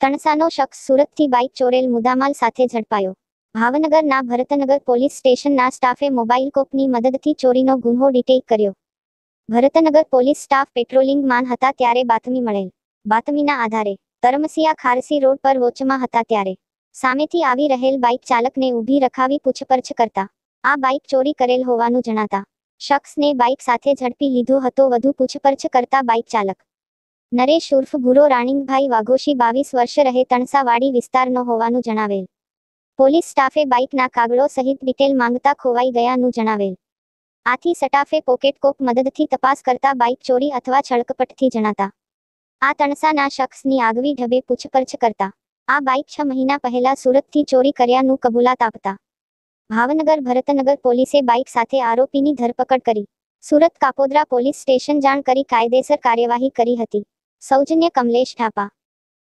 તણસાનો શખ્સ સુરતથી બાઇક ચોરેલ મુદામાલ સાથે ઝડપાયો. ભાવનગરના ભરતનગર પોલીસ સ્ટેશનના સ્ટાફે મોબાઈલ કોપની મદદથી ચોરીનો ગુન્હો ડિટેક કર્યો. ભરતનગર પોલીસ સ્ટાફ પેટ્રોલિંગમાં હતા ત્યારે બાતમી મળેલ. બાતમીના આધારે, તરમસિયા ખારસી રોડ પર વોચમાં હતા ત્યારે. સામેથી આવી રહેલ બાઇક ચાલકને ઊભી રખાવી પૂછપરછ કરતા. આ બાઇક ચોરી કરેલ હોવાનું જણાતા, શખ્સને બાઇક સાથે ઝડપી લીધો હતો વધુ પૂછપરછ કરતા બાઇક ચાલક. નરેશ ઉર્ફ ભૂરો રાણીંગભાઈ વાઘોશી બાવીસ વર્ષ રહે તણસાવાડી વિસ્તારનો હોવાનું જણાવેલ. પોલીસ સ્ટાફે બાઇકના કાગળો સહિત ડિટેલ માંગતા ખોવાઈ ગયાનું જણાવેલ. આથી સટાફે પોકેટકોપ મદદથી તપાસ કરતા બાઇક ચોરી અથવા છળકપટથી જણાતા. આ તણસાના શખ્સની આગવી ઢબે પૂછપરછ કરતા. આ બાઇક છ મહિના પહેલા સુરતથી ચોરી કર્યાનું કબૂલાત આપતા. ભાવનગર ભરતનગર પોલીસે બાઇક સાથે આરોપીની ધરપકડ કરી. સુરત કાપોદ્રા પોલીસ સ્ટેશન જાણ કરી કાયદેસર કાર્યવાહી કરી હતી. સૌજન્ય કમલેશ ઠાપા.